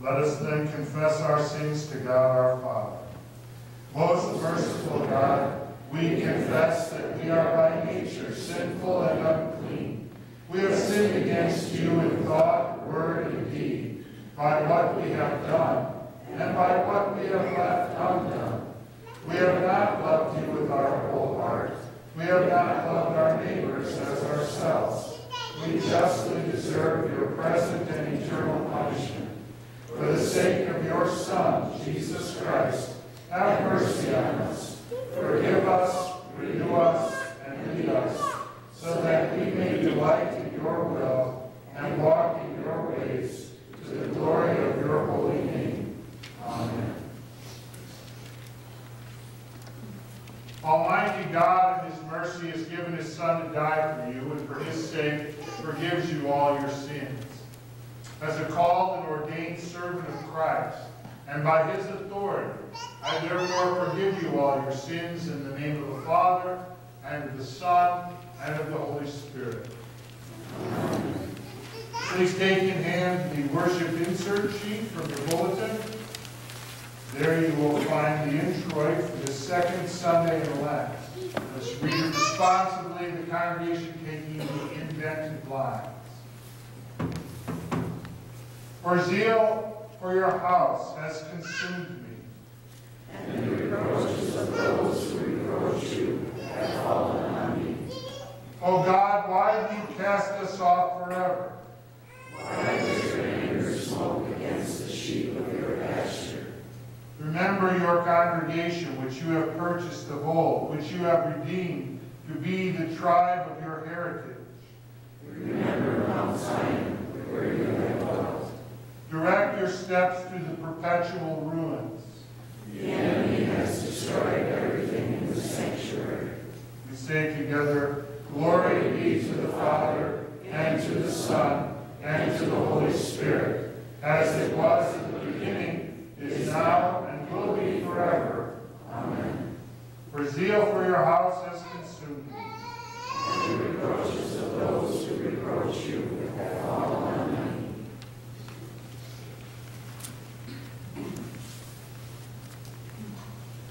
Let us then confess our sins to God our Father. Most merciful God, we confess that we are by nature sinful and unclean. We have sinned against you in thought, word, and deed, by what we have done, and by what we have left undone. We have not loved you with our whole heart. We have not loved our neighbors as ourselves. We justly deserve your present and eternal punishment. For the sake of your Son, Jesus Christ, have mercy on us. Forgive us, renew us, and lead us, so that we may delight in your will and walk in your ways, to the glory of your holy name. Amen. Almighty God, in his mercy, has given his Son to die for you, and for his sake forgives you all your sins. As a called and ordained servant of Christ, and by his authority, I therefore forgive you all your sins in the name of the Father, and of the Son, and of the Holy Spirit. Please take in hand the worship insert sheet from the bulletin. There you will find the introit for the second Sunday in Lent. Let's read responsibly, the congregation taking the indented lines. For zeal for your house has consumed me. And the reproaches of those who reproach you have fallen on me. O God, why do you cast us off forever? Why does your anger smoke against the sheep of your pasture? Remember your congregation, which you have purchased of old, which you have redeemed to be the tribe of your heritage. Remember Mount Zion, where you have dwelt. Direct your steps to the perpetual ruins. The enemy has destroyed everything in the sanctuary. We say together, Glory be to the Father, and to the Son, and to the Holy Spirit, as it was in the beginning, is now, and will be forever. Amen. For zeal for your house has consumed me. And the reproaches of those who reproach you have fallen on me.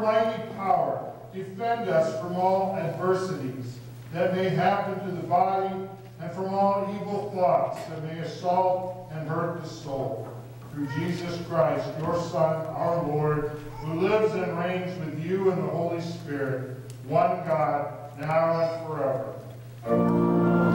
Mighty power, defend us from all adversities that may happen to the body and from all evil thoughts that may assault and hurt the soul. Through Jesus Christ, your Son, our Lord, who lives and reigns with you in the Holy Spirit, one God, now and forever.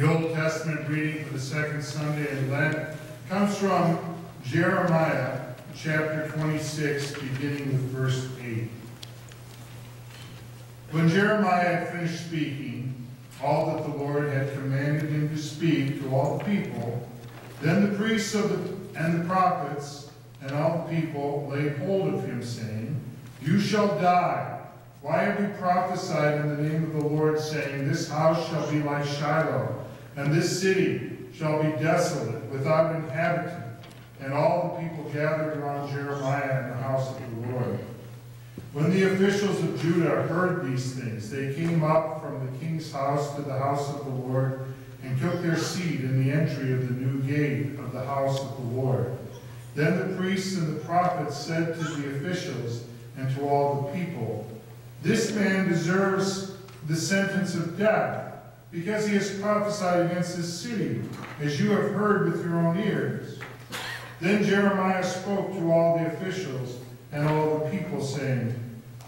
The Old Testament reading for the second Sunday in Lent comes from Jeremiah chapter 26, beginning with verse 8. When Jeremiah had finished speaking all that the Lord had commanded him to speak to all the people, then the priests of the, and the prophets and all the people laid hold of him, saying, You shall die. Why have you prophesied in the name of the Lord, saying, This house shall be like Shiloh, and this city shall be desolate, without inhabitant? And all the people gathered around Jeremiah in the house of the Lord. When the officials of Judah heard these things, they came up from the king's house to the house of the Lord, and took their seat in the entry of the new gate of the house of the Lord. Then the priests and the prophets said to the officials and to all the people, This man deserves the sentence of death, because he has prophesied against this city, as you have heard with your own ears. Then Jeremiah spoke to all the officials and all the people, saying,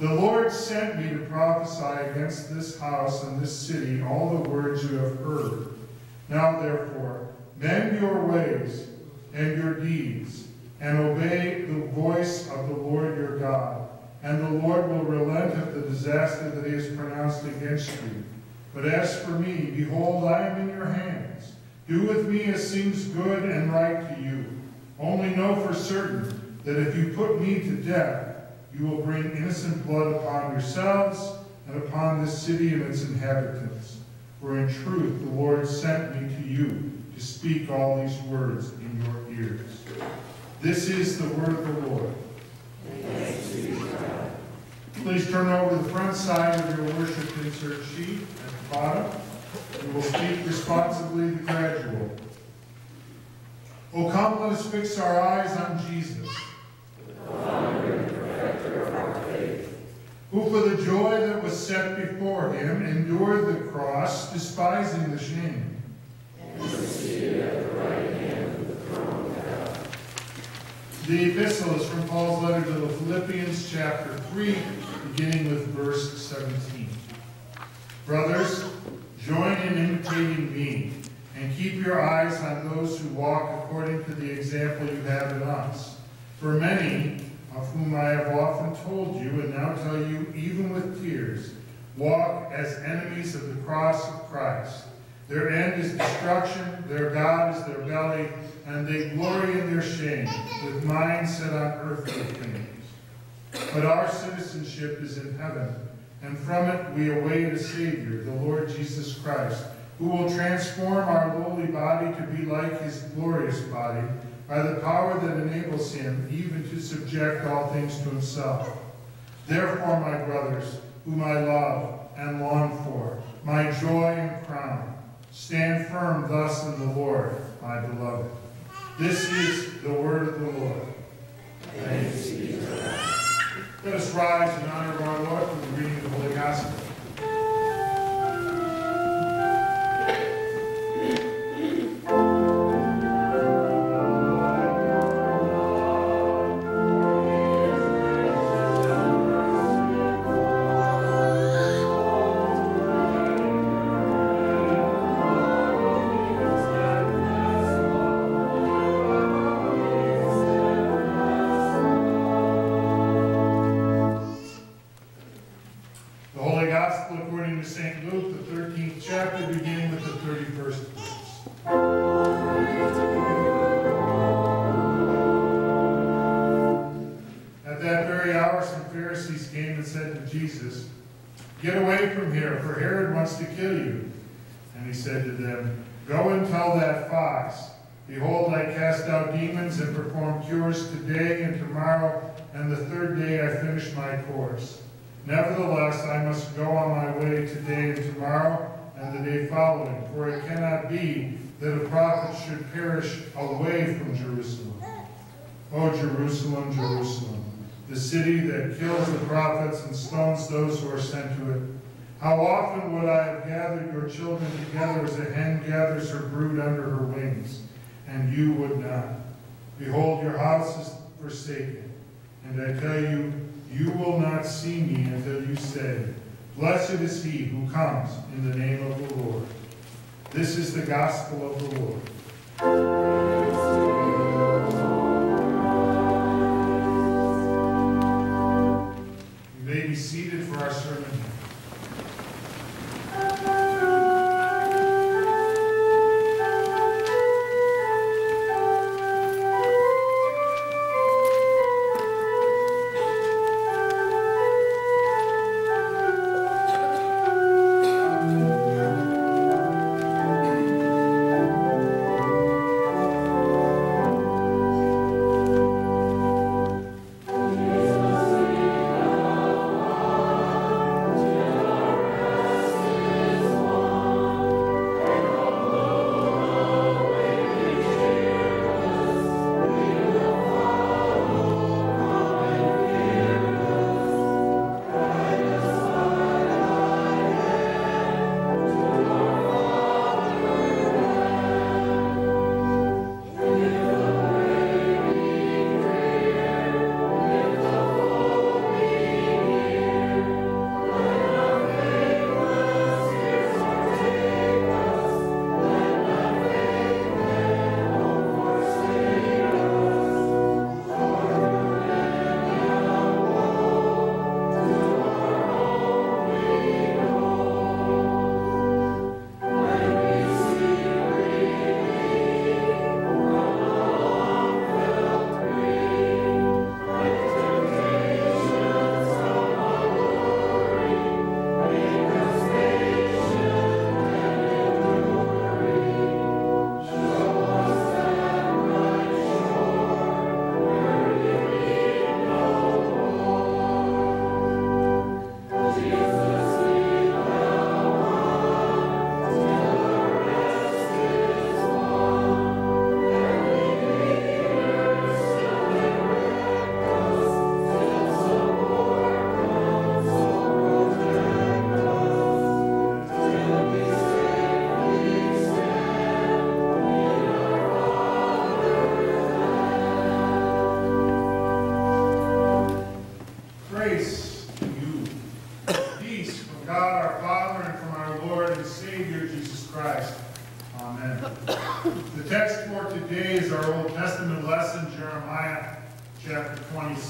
The Lord sent me to prophesy against this house and this city all the words you have heard. Now therefore, mend your ways and your deeds, and obey the voice of the Lord your God, and the Lord will relent of the disaster that he has pronounced against you. But as for me, behold, I am in your hands. Do with me as seems good and right to you. Only know for certain that if you put me to death, you will bring innocent blood upon yourselves and upon this city and its inhabitants. For in truth the Lord sent me to you to speak all these words in your ears. This is the word of the Lord. Please turn over the front side of your worship insert sheet at the bottom. We will speak responsibly the gradual. Oh, come, let us fix our eyes on Jesus. Who for the joy that was set before him endured the cross, despising the shame. The epistle is from Paul's letter to the Philippians, chapter 3, beginning with verse 17. Brothers, join in imitating me, and keep your eyes on those who walk according to the example you have in us. For many, of whom I have often told you, and now tell you even with tears, walk as enemies of the cross of Christ. Their end is destruction, their God is their belly, and they glory in their shame, with minds set on earthly things. But our citizenship is in heaven, and from it we await a Savior, the Lord Jesus Christ, who will transform our lowly body to be like his glorious body, by the power that enables him even to subject all things to himself. Therefore, my brothers, whom I love and long for, my joy and crown, stand firm thus in the Lord, my beloved. This is the word of the Lord. Thanks be to God. Let us rise in honor of our Lord for the reading of the Holy Gospel. Away from here, for Herod wants to kill you. And he said to them, Go and tell that fox, Behold, I cast out demons and perform cures today and tomorrow, and the third day I finish my course. Nevertheless, I must go on my way today and tomorrow and the day following, for it cannot be that a prophet should perish away from Jerusalem. O Jerusalem, Jerusalem, the city that kills the prophets and stones those who are sent to it. How often would I have gathered your children together as a hen gathers her brood under her wings, and you would not. Behold, your house is forsaken, and I tell you, you will not see me until you say, Blessed is he who comes in the name of the Lord. This is the gospel of the Lord. You may be seated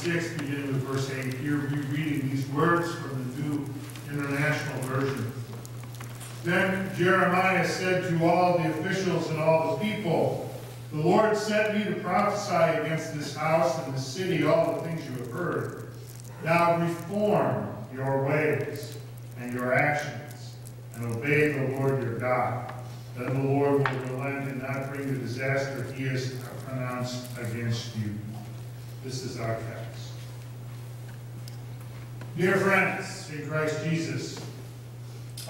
6, beginning with verse 8. Here we reading these words from the New International Version. Then Jeremiah said to all the officials and all the people, The Lord sent me to prophesy against this house and the city all the things you have heard. Now reform your ways and your actions, and obey the Lord your God. Then the Lord will relent and not bring the disaster he has pronounced against you. This is our text. Dear friends in Christ Jesus,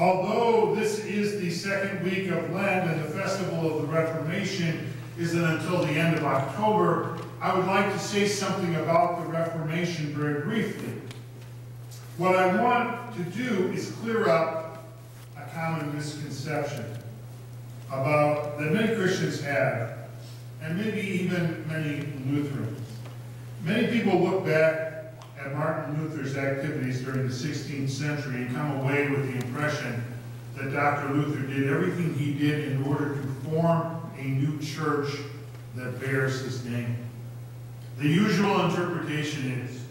although this is the second week of Lent and the festival of the Reformation isn't until the end of October, I would like to say something about the Reformation very briefly. What I want to do is clear up a common misconception about that many Christians have, and maybe even many Lutherans. Many people look back at Martin Luther's activities during the 16th century and come away with the impression that Dr. Luther did everything he did in order to form a new church that bears his name. The usual interpretation is,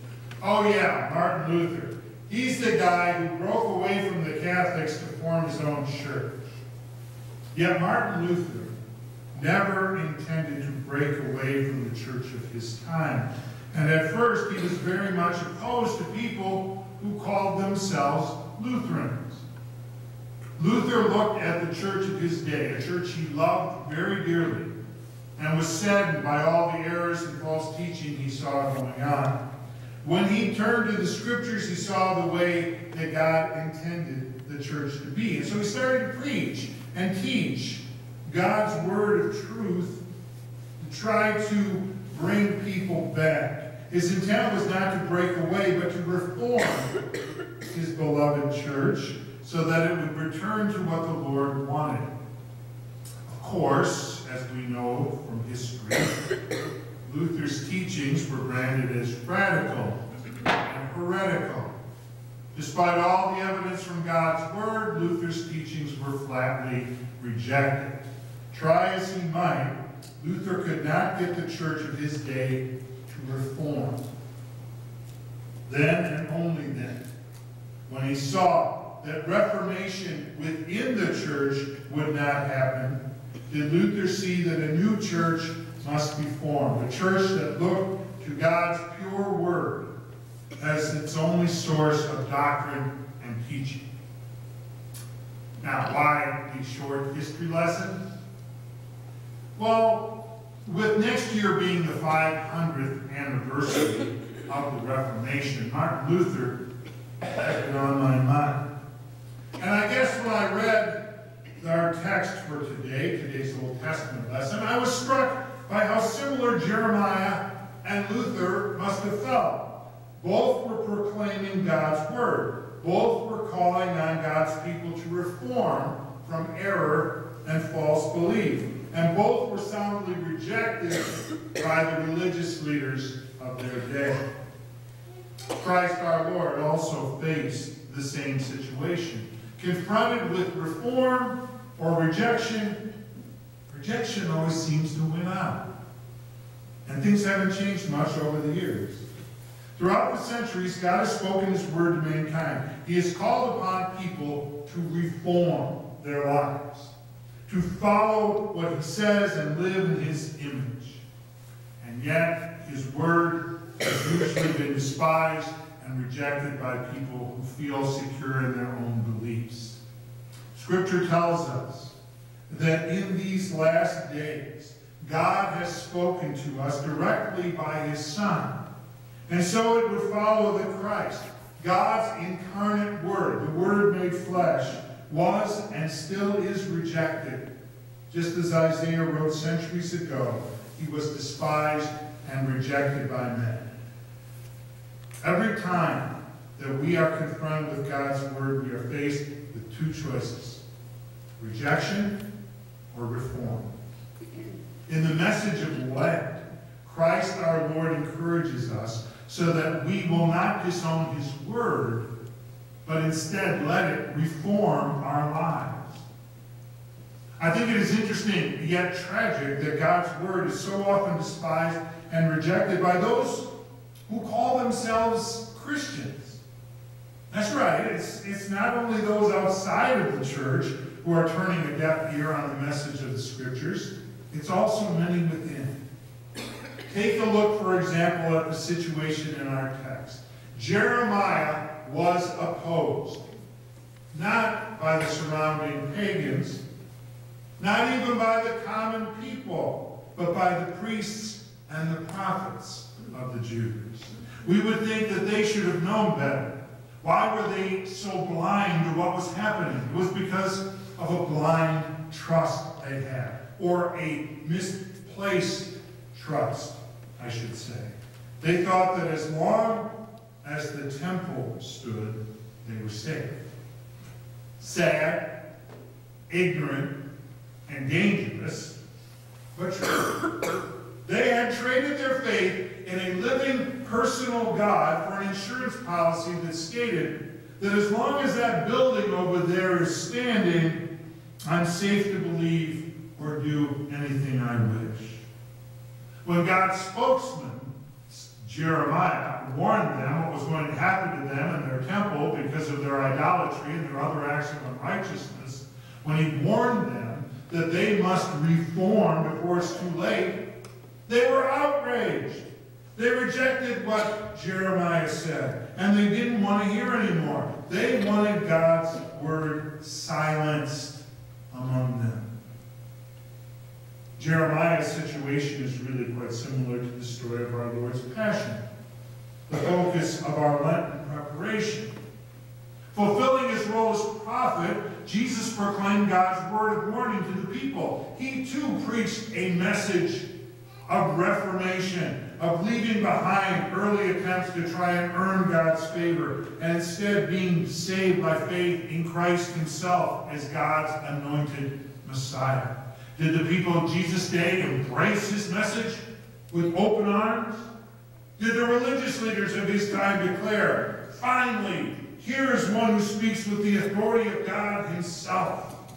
oh yeah, Martin Luther, he's the guy who broke away from the Catholics to form his own church. Yet Martin Luther never intended to break away from the church of his time. And at first, he was very much opposed to people who called themselves Lutherans. Luther looked at the church of his day, a church he loved very dearly, and was saddened by all the errors and false teaching he saw going on. When he turned to the scriptures, he saw the way that God intended the church to be. And so he started to preach and teach God's word of truth to try to bring people back. His intent was not to break away, but to reform his beloved church so that it would return to what the Lord wanted. Of course, as we know from history, Luther's teachings were branded as radical and heretical. Despite all the evidence from God's Word, Luther's teachings were flatly rejected. Try as he might, Luther could not get the church of his day to reform. Then and only then, when he saw that reformation within the church would not happen, did Luther see that a new church must be formed, a church that looked to God's pure word as its only source of doctrine and teaching. Now, why the short history lesson? Well, with next year being the 500th anniversary of the Reformation, Martin Luther has been on my mind. And I guess when I read our text for today, today's Old Testament lesson, I was struck by how similar Jeremiah and Luther must have felt. Both were proclaiming God's word. Both were calling on God's people to reform from error and false belief. And both were soundly rejected by the religious leaders of their day. Christ our Lord also faced the same situation. Confronted with reform or rejection, rejection always seems to win out. And things haven't changed much over the years. Throughout the centuries, God has spoken his word to mankind. He has called upon people to reform their lives, to follow what he says and live in his image. And yet, his word has usually been despised and rejected by people who feel secure in their own beliefs. Scripture tells us that in these last days, God has spoken to us directly by his Son and so it would follow that Christ, God's incarnate Word, the Word made flesh, was and still is rejected. Just as Isaiah wrote centuries ago, he was despised and rejected by men. Every time that we are confronted with God's Word, we are faced with two choices rejection or reform. In the message of Lent, Christ our Lord encourages us so that we will not disown his word, but instead let it reform our lives. I think it is interesting, yet tragic, that God's word is so often despised and rejected by those who call themselves Christians. That's right, it's, it's not only those outside of the church who are turning a deaf ear on the message of the scriptures, it's also many within. Take a look, for example, at the situation in our text. Jeremiah was opposed, not by the surrounding pagans, not even by the common people, but by the priests and the prophets of the Jews. We would think that they should have known better. Why were they so blind to what was happening? It was because of a blind trust they had, or a misplaced trust, I should say. They thought that as long as the temple stood, they were safe. Sad, ignorant, and dangerous, but true. They had traded their faith in a living personal God for an insurance policy that stated that as long as that building over there is standing, I'm safe to believe or do anything I wish. When God's spokesman, Jeremiah, warned them what was going to happen to them in their temple because of their idolatry and their other acts of unrighteousness, when he warned them that they must reform before it's too late, they were outraged. They rejected what Jeremiah said, and they didn't want to hear anymore. They wanted God's word silenced among them. Jeremiah's situation is really quite similar to the story of our Lord's Passion, the focus of our Lenten preparation. Fulfilling his role as prophet, Jesus proclaimed God's word of warning to the people. He too preached a message of reformation, of leaving behind early attempts to try and earn God's favor, and instead being saved by faith in Christ himself as God's anointed Messiah. Did the people of Jesus' day embrace his message with open arms? Did the religious leaders of his time declare, finally, here is one who speaks with the authority of God himself.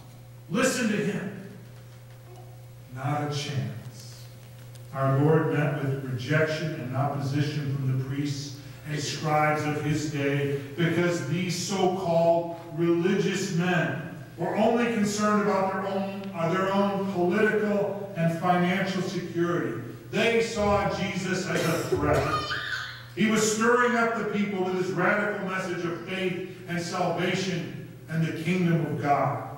Listen to him. Not a chance. Our Lord met with rejection and opposition from the priests and scribes of his day because these so-called religious men were only concerned about their own, uh, their own political and financial security. They saw Jesus as a threat. He was stirring up the people with his radical message of faith and salvation and the kingdom of God.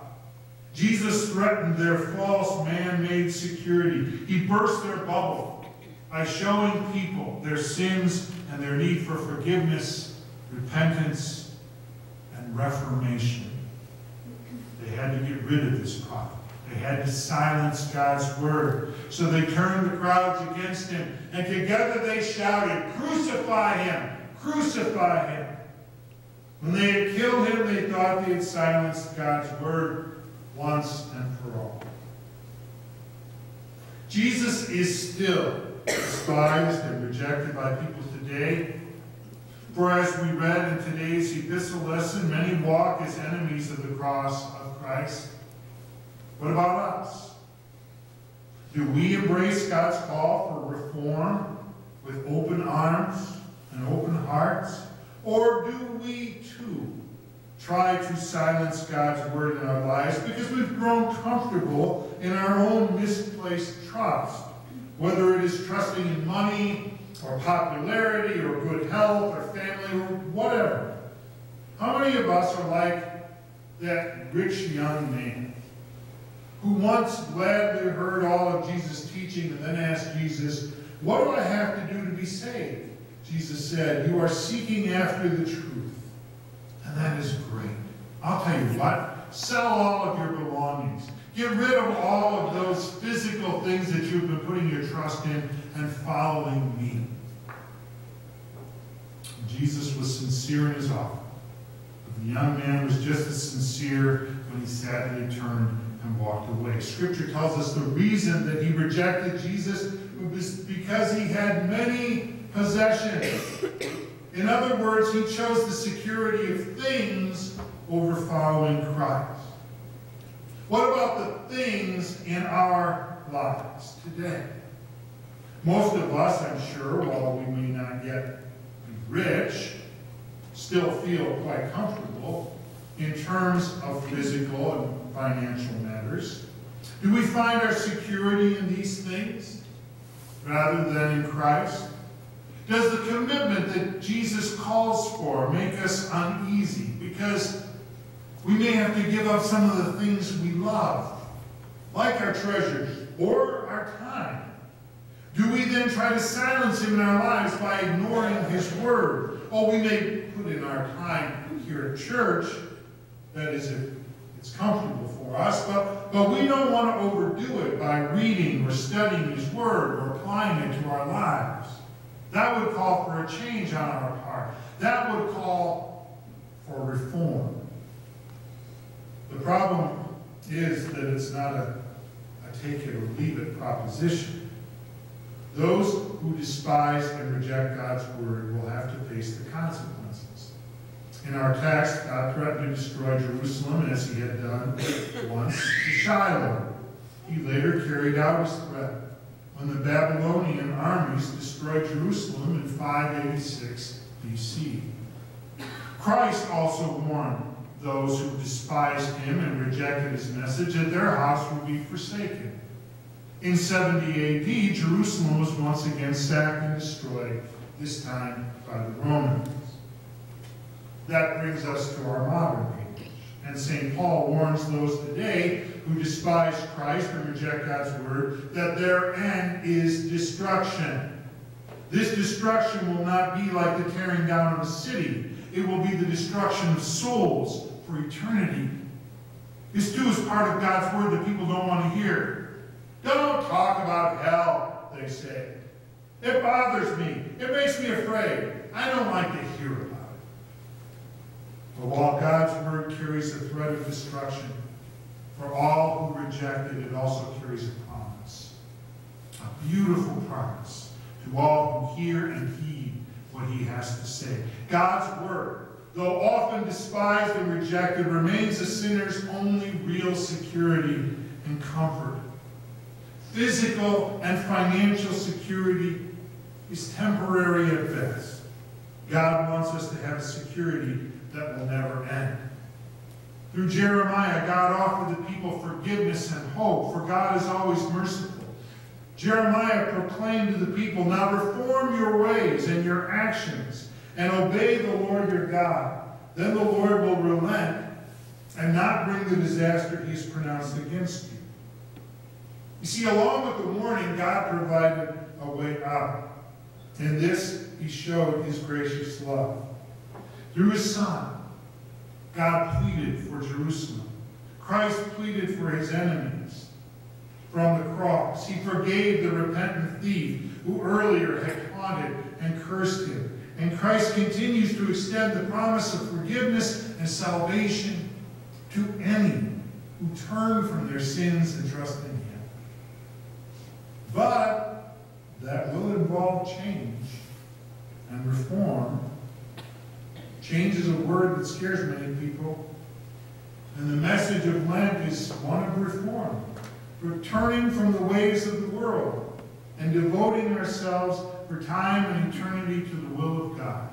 Jesus threatened their false man-made security. He burst their bubble by showing people their sins and their need for forgiveness, repentance, and reformation. They had to get rid of this prophet. They had to silence God's word. So they turned the crowds against him, and together they shouted, Crucify him! Crucify him! When they had killed him, they thought they had silenced God's word once and for all. Jesus is still despised and rejected by people today. For as we read in today's epistle lesson, many walk as enemies of the cross Christ. What about us? Do we embrace God's call for reform with open arms and open hearts? Or do we too try to silence God's word in our lives because we've grown comfortable in our own misplaced trust? Whether it is trusting in money or popularity or good health or family or whatever. How many of us are like that rich young man who once gladly heard all of Jesus' teaching and then asked Jesus, What do I have to do to be saved? Jesus said, You are seeking after the truth. And that is great. I'll tell you what, sell all of your belongings. Get rid of all of those physical things that you've been putting your trust in and following me. Jesus was sincere in his offer. The young man was just as sincere when he sadly turned and walked away. Scripture tells us the reason that he rejected Jesus was because he had many possessions. In other words, he chose the security of things over following Christ. What about the things in our lives today? Most of us, I'm sure, while we may not yet still feel quite comfortable in terms of physical and financial matters? Do we find our security in these things rather than in Christ? Does the commitment that Jesus calls for make us uneasy because we may have to give up some of the things we love, like our treasures or our time? Do we then try to silence him in our lives by ignoring his word? Oh, we may in our time here at church, that is, if it's comfortable for us, but, but we don't want to overdo it by reading or studying his word or applying it to our lives. That would call for a change on our part. That would call for reform. The problem is that it's not a, a take it or leave it proposition. Those who despise and reject God's word will have to face the consequences. In our text, God threatened to destroy Jerusalem as he had done once to Shiloh. He later carried out his threat when the Babylonian armies destroyed Jerusalem in 586 BC. Christ also warned those who despised him and rejected his message that their house would be forsaken. In 70 AD, Jerusalem was once again sacked and destroyed, this time by the Romans. That brings us to our modern age. And St. Paul warns those today who despise Christ and reject God's word that their end is destruction. This destruction will not be like the tearing down of a city. It will be the destruction of souls for eternity. This too is part of God's word that people don't want to hear. Don't talk about hell, they say. It bothers me. It makes me afraid. I don't like to hear it. But while God's word carries a threat of destruction, for all who reject it, it also carries a promise. A beautiful promise to all who hear and heed what he has to say. God's word, though often despised and rejected, remains a sinner's only real security and comfort. Physical and financial security is temporary at best. God wants us to have security that will never end. Through Jeremiah, God offered the people forgiveness and hope, for God is always merciful. Jeremiah proclaimed to the people, Now reform your ways and your actions, and obey the Lord your God. Then the Lord will relent and not bring the disaster he has pronounced against you. You see, along with the warning, God provided a way out. In this, he showed his gracious love. Through his Son, God pleaded for Jerusalem. Christ pleaded for his enemies from the cross. He forgave the repentant thief who earlier had taunted and cursed him. And Christ continues to extend the promise of forgiveness and salvation to any who turn from their sins and trust in him. But that will involve change and reform. Change is a word that scares many people. And the message of Lent is one of reform, returning from the ways of the world and devoting ourselves for time and eternity to the will of God.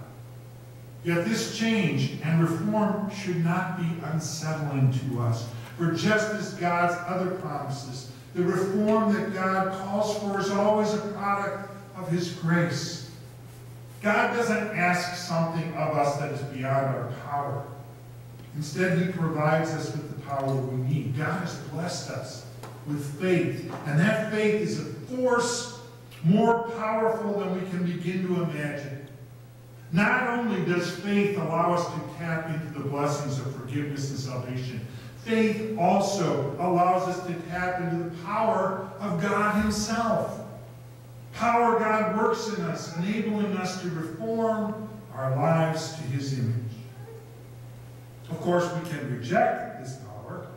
Yet this change and reform should not be unsettling to us. For just as God's other promises, the reform that God calls for is always a product of his grace. God doesn't ask something of us that is beyond our power. Instead, he provides us with the power we need. God has blessed us with faith, and that faith is a force more powerful than we can begin to imagine. Not only does faith allow us to tap into the blessings of forgiveness and salvation, faith also allows us to tap into the power of God himself. Power God works in us, enabling us to reform our lives to his image. Of course, we can reject this power.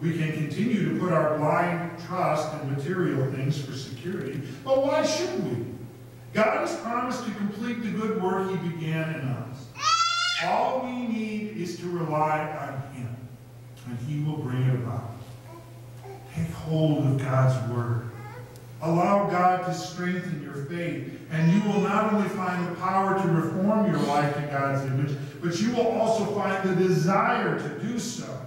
We can continue to put our blind trust in material things for security. But why should we? God has promised to complete the good work he began in us. All we need is to rely on him, and he will bring it about. Take hold of God's word. Allow God to strengthen your faith, and you will not only find the power to reform your life in God's image, but you will also find the desire to do so.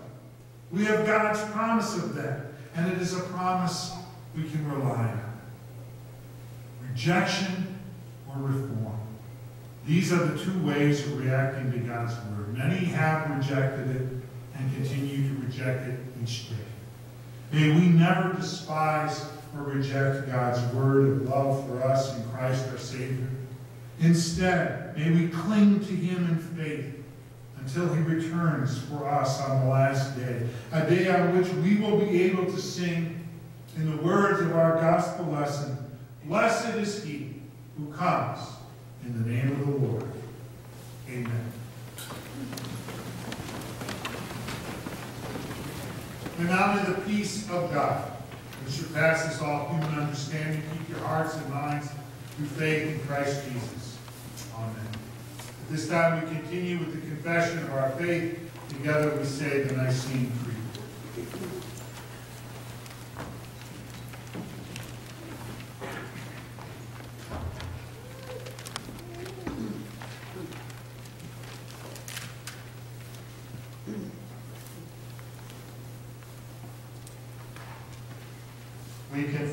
We have God's promise of that, and it is a promise we can rely on. Rejection or reform. These are the two ways of reacting to God's word. Many have rejected it and continue to reject it each day. May we never despise or reject God's word of love for us in Christ our Savior. Instead, may we cling to him in faith until he returns for us on the last day, a day on which we will be able to sing in the words of our gospel lesson, Blessed is he who comes in the name of the Lord. Amen. And now may the peace of God, which surpasses all human understanding, keep your hearts and minds through faith in Christ Jesus. Amen. At this time we continue with the confession of our faith. Together we say the Nicene Creed. We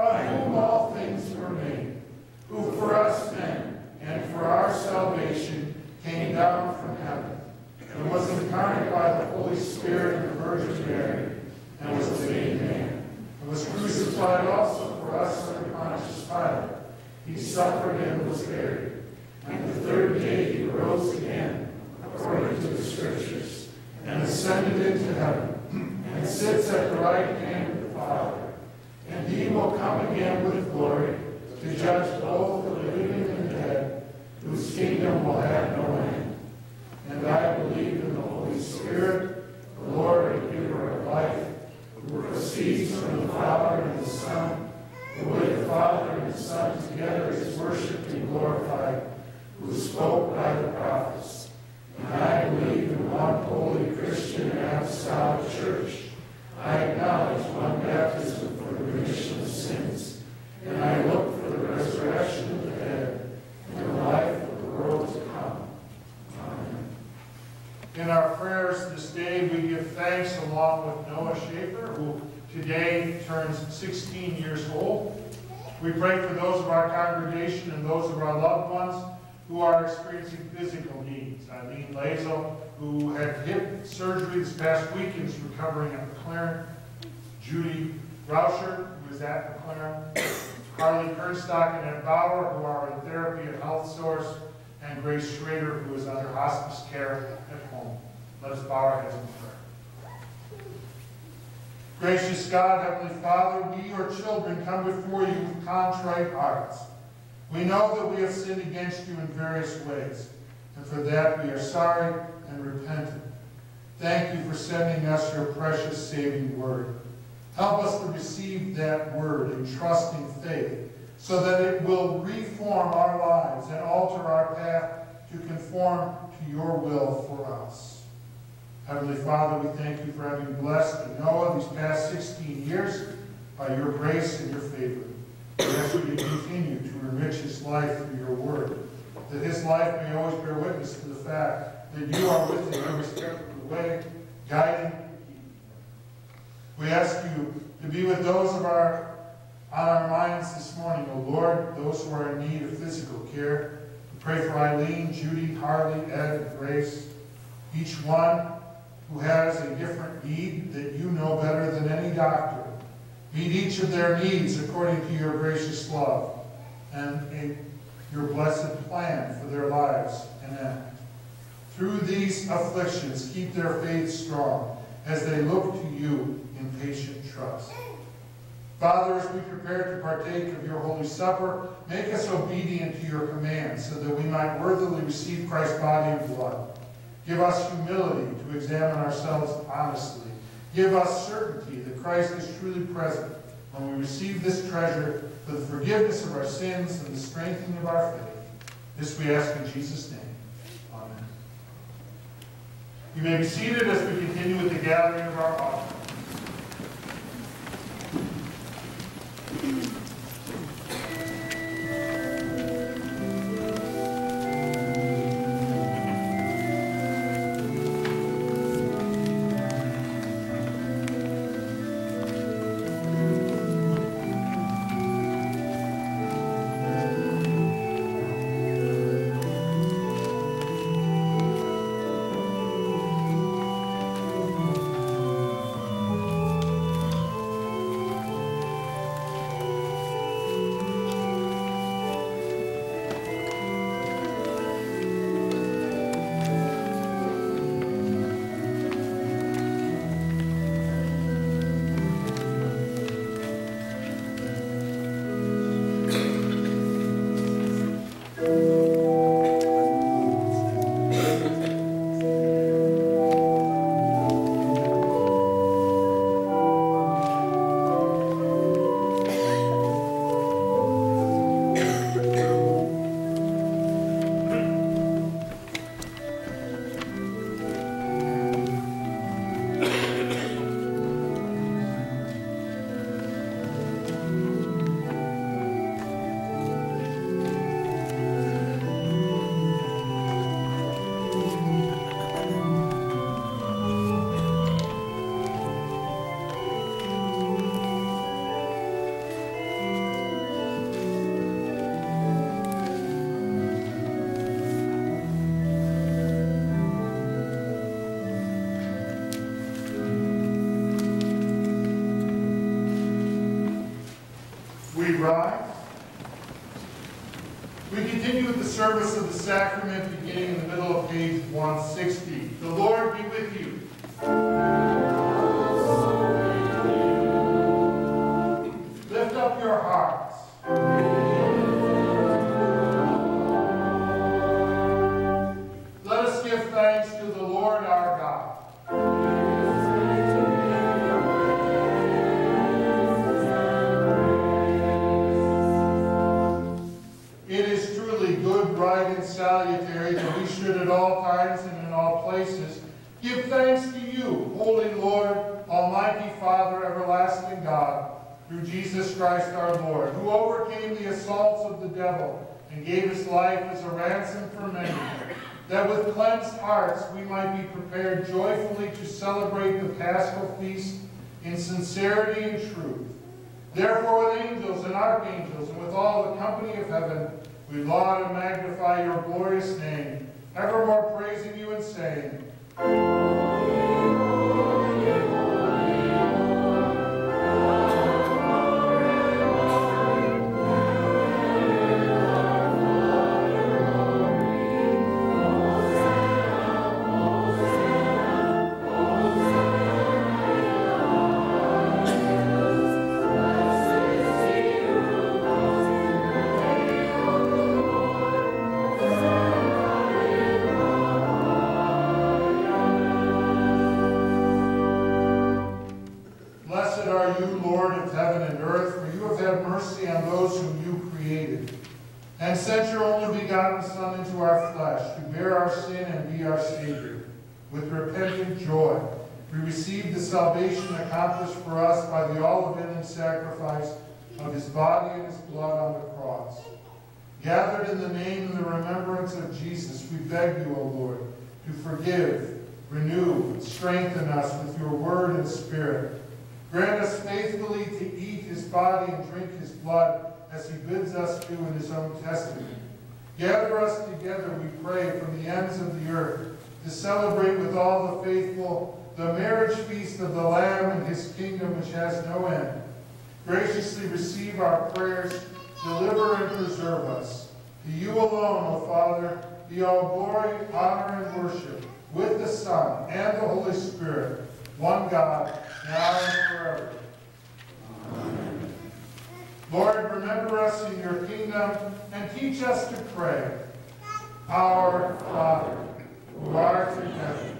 by whom all things were made, who for us men and for our salvation came down from heaven, and was incarnate by the Holy Spirit and the Virgin Mary, and was made man, and was crucified also for us under Pontius Pilate. He suffered and was buried, and the third day he rose again, according to the Scriptures, and ascended into heaven, and sits at the right hand of the Father. And he will come again with glory to judge both the living and the dead, whose kingdom will have no end. And I believe in the Holy Spirit, the Lord and giver of life, who proceeds from the Father and the Son, who with the Father and the Son together is worshipped and glorified, who spoke by the prophets. And I believe in one holy Christian and apostolic church. I acknowledge one baptism for the remission of sins, and I look for the resurrection of the dead and the life of the world to come. Amen. In our prayers this day, we give thanks along with Noah Schaefer, who today turns 16 years old. We pray for those of our congregation and those of our loved ones who are experiencing physical needs. Eileen Lazel, who had hip surgery this past week and is recovering at McLaren. Judy Rauscher, who is at McLaren. Harley Kernstock and Ed Bauer, who are in therapy at Health Source. And Grace Schrader, who is under hospice care at home. Let us bow our heads in prayer. Gracious God, Heavenly Father, we, your children, come before you with contrite hearts. We know that we have sinned against you in various ways, and for that we are sorry and repentant. Thank you for sending us your precious saving word. Help us to receive that word in trusting faith, so that it will reform our lives and alter our path to conform to your will for us. Heavenly Father, we thank you for having blessed Noah these past 16 years by your grace and your favor. We ask you to continue to enrich his life through your word, that his life may always bear witness to the fact that you are with him every step of the way, guiding. We ask you to be with those of our on our minds this morning, O Lord, those who are in need of physical care. We pray for Eileen, Judy, Harley, Ed, and Grace, each one who has a different need that you know better than any doctor. Meet each of their needs according to your gracious love and a, your blessed plan for their lives and end. Through these afflictions, keep their faith strong as they look to you in patient trust. Father, as we prepare to partake of your Holy Supper, make us obedient to your commands so that we might worthily receive Christ's body and blood. Give us humility to examine ourselves honestly. Give us certainty that Christ is truly present when we receive this treasure for the forgiveness of our sins and the strengthening of our faith. This we ask in Jesus' name. You may be seated as we continue with the gathering of our offering. Right, and salutary that we should at all times and in all places give thanks to you, Holy Lord, Almighty Father, everlasting God, through Jesus Christ our Lord, who overcame the assaults of the devil and gave his life as a ransom for many, that with cleansed hearts we might be prepared joyfully to celebrate the Paschal feast in sincerity and truth. Therefore, with angels and archangels, and with all the company of heaven, we laud and magnify your glorious name, evermore praising you and saying, accomplished for us by the all-availing sacrifice of his body and his blood on the cross. Gathered in the name and the remembrance of Jesus, we beg you, O Lord, to forgive, renew, and strengthen us with your word and spirit. Grant us faithfully to eat his body and drink his blood as he bids us do in his own testament. Gather us together, we pray, from the ends of the earth to celebrate with all the faithful the marriage feast of the Lamb and his kingdom which has no end. Graciously receive our prayers, deliver and preserve us. To you alone, O Father, be all glory, honor, and worship, with the Son and the Holy Spirit, one God, now and forever. Amen. Lord, remember us in your kingdom and teach us to pray. Our Father, who art in heaven,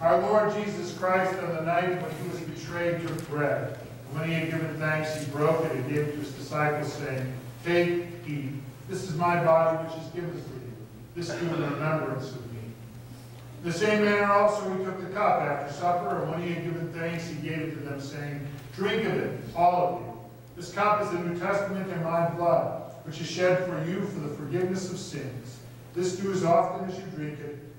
Our Lord Jesus Christ, on the night when he was betrayed, took bread. And when he had given thanks, he broke it and gave it to his disciples, saying, Take, eat. This is my body, which is given for you. This do in remembrance of me. In the same manner also he took the cup after supper, and when he had given thanks, he gave it to them, saying, Drink of it, all of you. This cup is the New Testament in my blood, which is shed for you for the forgiveness of sins. This do as often as you drink it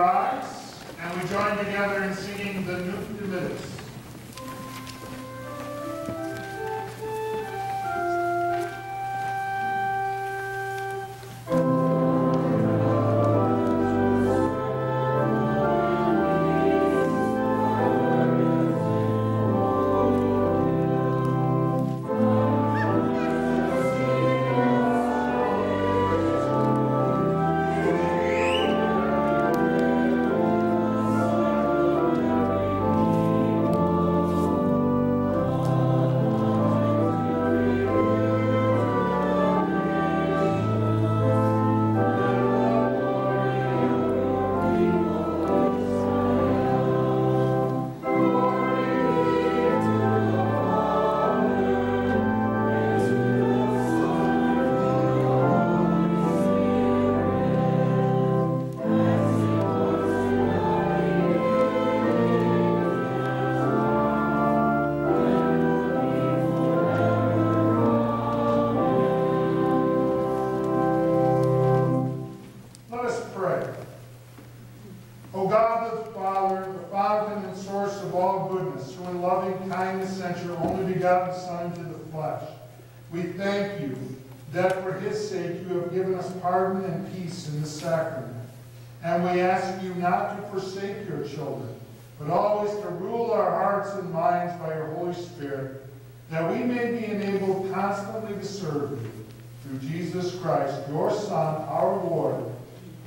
rise, and we join together in singing the Nunc Dimittis. constantly to serve you through Jesus Christ, your Son, our Lord,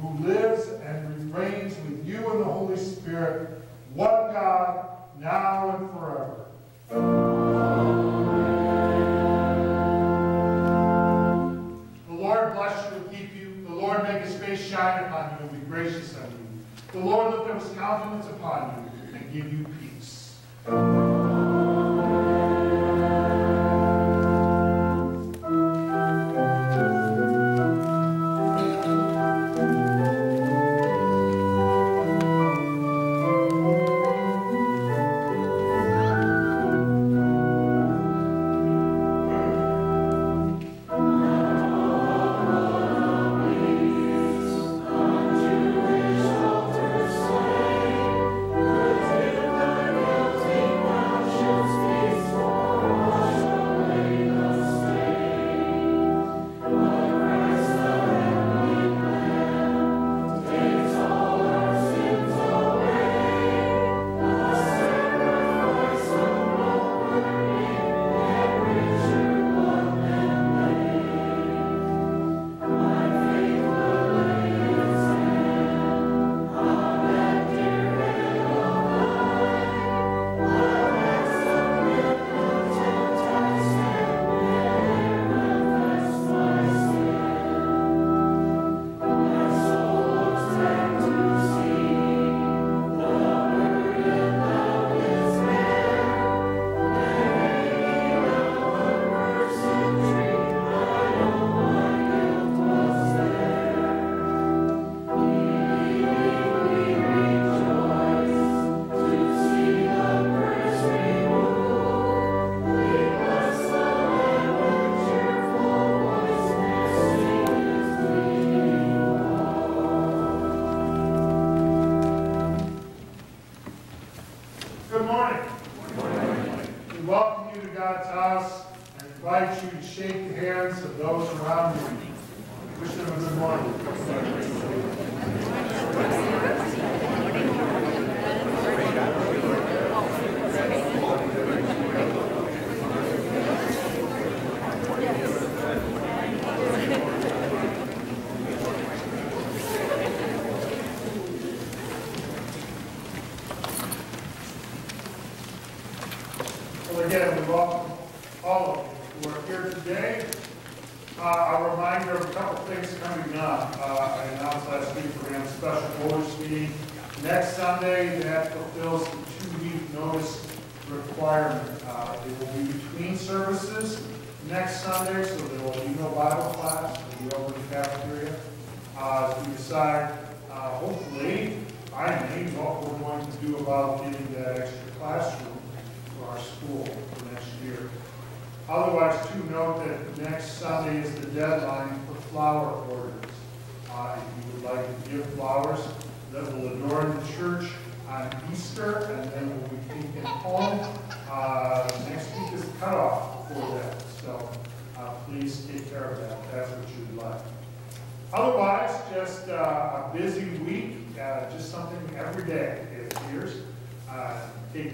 who lives and reigns with you in the Holy Spirit, one God, now and forever. The Lord bless you and keep you. The Lord make his face shine upon you and be gracious unto you. The Lord lift up his countenance upon you and give you peace. those around you. Wish them a good morning.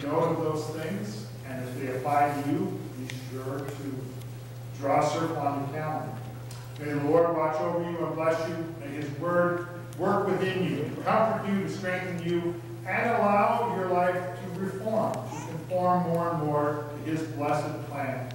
Note of those things, and if they apply to you, be sure to draw a circle on the calendar. May the Lord watch over you and bless you. May His word work within you, to comfort you, to strengthen you, and allow your life to reform, to conform more and more to His blessed plan.